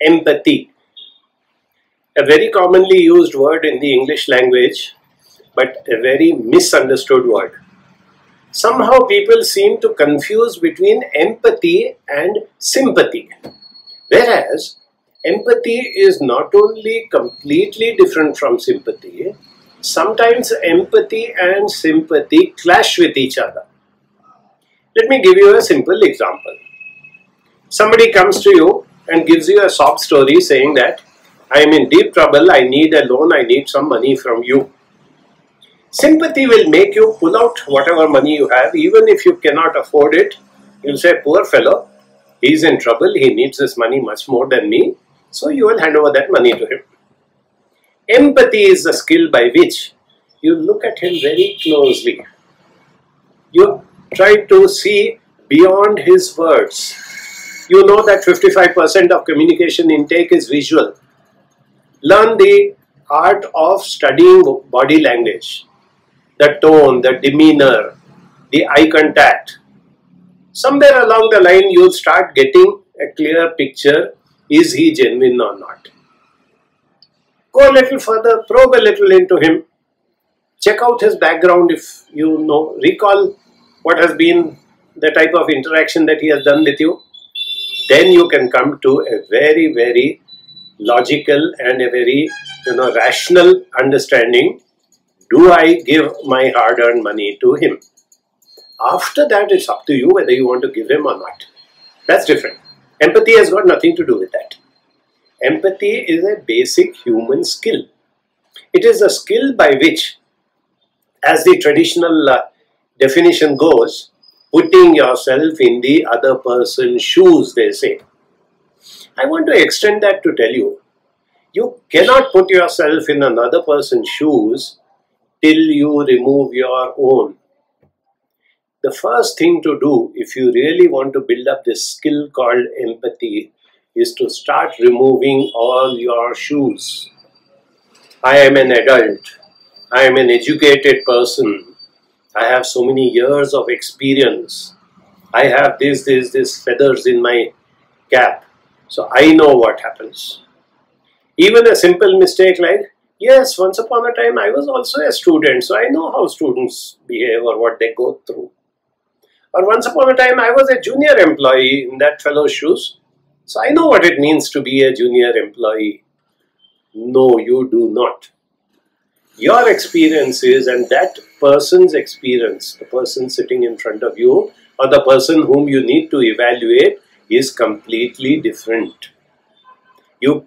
empathy. A very commonly used word in the English language, but a very misunderstood word. Somehow people seem to confuse between empathy and sympathy. Whereas empathy is not only completely different from sympathy, sometimes empathy and sympathy clash with each other. Let me give you a simple example. Somebody comes to you and gives you a sob story saying that I am in deep trouble, I need a loan, I need some money from you. Sympathy will make you pull out whatever money you have, even if you cannot afford it. You'll say, Poor fellow, he's in trouble, he needs this money much more than me, so you will hand over that money to him. Empathy is the skill by which you look at him very closely. You try to see beyond his words. You know that 55% of communication intake is visual. Learn the art of studying body language the tone, the demeanor, the eye contact. Somewhere along the line, you'll start getting a clear picture is he genuine or not? Go a little further, probe a little into him, check out his background if you know, recall what has been the type of interaction that he has done with you. Then you can come to a very, very logical and a very you know rational understanding do I give my hard earned money to him? After that, it's up to you whether you want to give him or not. That's different. Empathy has got nothing to do with that. Empathy is a basic human skill. It is a skill by which, as the traditional uh, definition goes, putting yourself in the other person's shoes, they say. I want to extend that to tell you you cannot put yourself in another person's shoes till you remove your own. The first thing to do if you really want to build up this skill called empathy is to start removing all your shoes. I am an adult. I am an educated person. I have so many years of experience. I have this, this, this feathers in my cap. So I know what happens. Even a simple mistake like Yes, once upon a time I was also a student, so I know how students behave or what they go through. Or once upon a time I was a junior employee in that fellow's shoes, so I know what it means to be a junior employee. No, you do not. Your experiences and that person's experience, the person sitting in front of you, or the person whom you need to evaluate, is completely different. You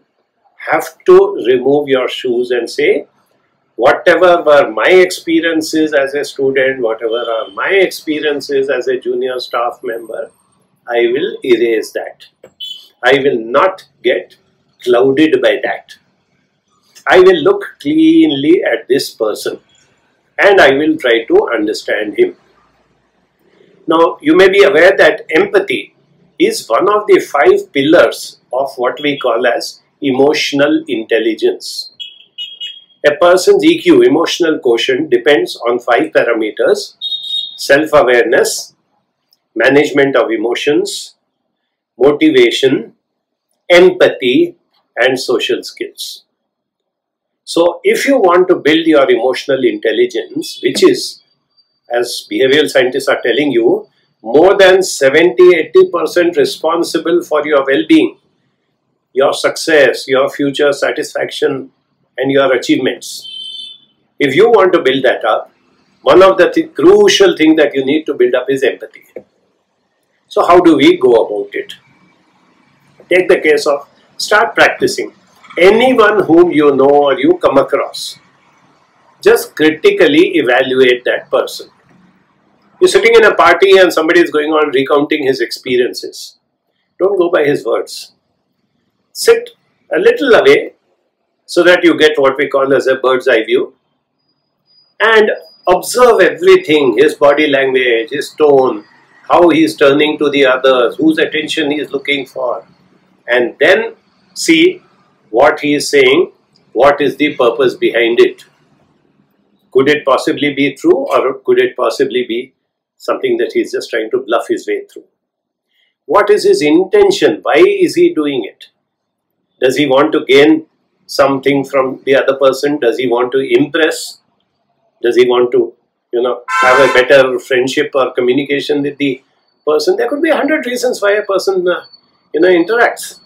have to remove your shoes and say, whatever were my experiences as a student, whatever are my experiences as a junior staff member, I will erase that. I will not get clouded by that. I will look cleanly at this person and I will try to understand him. Now, you may be aware that empathy is one of the five pillars of what we call as emotional intelligence. A person's EQ, emotional quotient, depends on five parameters self awareness, management of emotions, motivation, empathy, and social skills. So, if you want to build your emotional intelligence, which is, as behavioral scientists are telling you, more than 70 80% responsible for your well being, your success, your future satisfaction, and your achievements. If you want to build that up, one of the th crucial things that you need to build up is empathy. So, how do we go about it? Take the case of start practicing. Anyone whom you know or you come across, just critically evaluate that person. You're sitting in a party and somebody is going on recounting his experiences. Don't go by his words sit a little away so that you get what we call as a bird's eye view and observe everything his body language, his tone, how he is turning to the others, whose attention he is looking for, and then see what he is saying, what is the purpose behind it. Could it possibly be true, or could it possibly be something that he is just trying to bluff his way through? What is his intention? Why is he doing it? Does he want to gain something from the other person? Does he want to impress? Does he want to, you know, have a better friendship or communication with the person? There could be a hundred reasons why a person, uh, you know, interacts.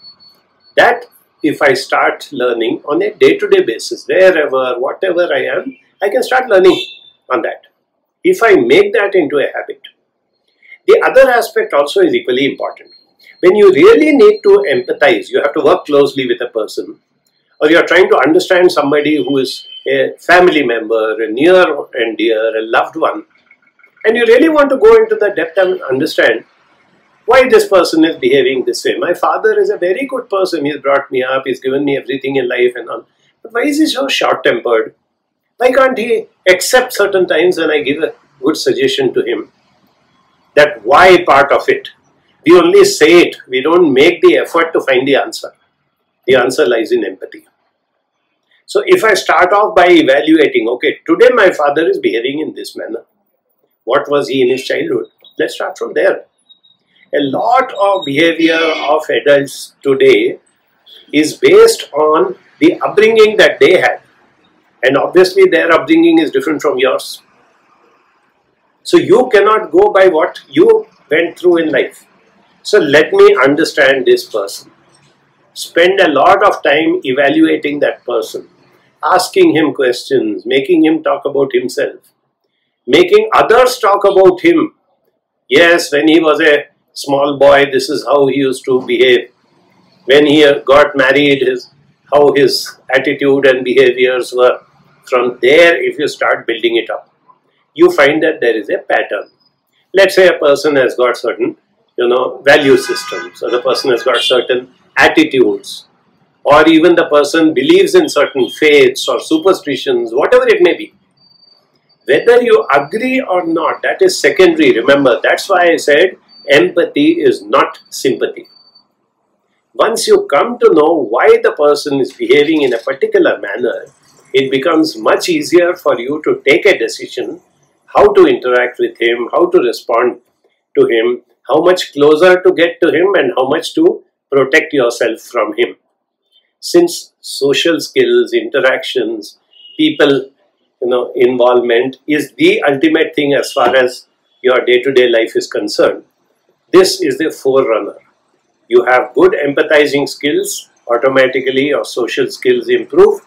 That if I start learning on a day-to-day basis, wherever, whatever I am, I can start learning on that. If I make that into a habit. The other aspect also is equally important. When you really need to empathize, you have to work closely with a person, or you're trying to understand somebody who is a family member, a near and dear, a loved one, and you really want to go into the depth and understand why this person is behaving this way. My father is a very good person. He's brought me up. He's given me everything in life and all. But why is he so short-tempered? Why can't he accept certain times when I give a good suggestion to him? That why part of it. We only say it. We don't make the effort to find the answer. The answer lies in empathy. So if I start off by evaluating, okay, today my father is behaving in this manner. What was he in his childhood? Let's start from there a lot of behavior of adults today is based on the upbringing that they had. And obviously their upbringing is different from yours. So you cannot go by what you went through in life. So let me understand this person. Spend a lot of time evaluating that person, asking him questions, making him talk about himself, making others talk about him. Yes, when he was a small boy, this is how he used to behave. When he got married, his how his attitude and behaviors were. From there, if you start building it up, you find that there is a pattern. Let's say a person has got certain, you know, value systems, or the person has got certain attitudes, or even the person believes in certain faiths or superstitions, whatever it may be. Whether you agree or not, that is secondary. Remember, that's why I said empathy is not sympathy. Once you come to know why the person is behaving in a particular manner, it becomes much easier for you to take a decision how to interact with him, how to respond to him, how much closer to get to him, and how much to protect yourself from him. Since social skills, interactions, people, you know, involvement is the ultimate thing as far as your day-to-day -day life is concerned. This is the forerunner. You have good empathizing skills, automatically your social skills improve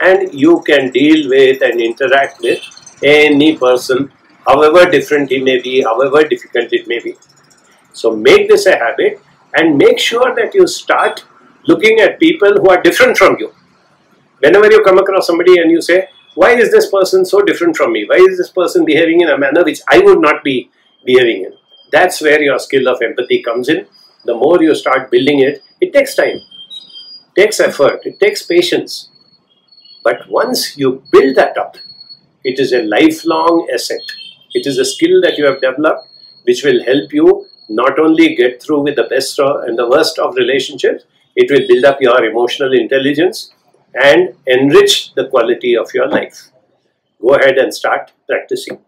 and you can deal with and interact with any person, however different he may be, however difficult it may be. So make this a habit and make sure that you start looking at people who are different from you. Whenever you come across somebody and you say, why is this person so different from me? Why is this person behaving in a manner which I would not be behaving in? That's where your skill of empathy comes in. The more you start building it, it takes time, it takes effort, it takes patience. But once you build that up, it is a lifelong asset. It is a skill that you have developed which will help you not only get through with the best and the worst of relationships, it will build up your emotional intelligence and enrich the quality of your life. Go ahead and start practicing.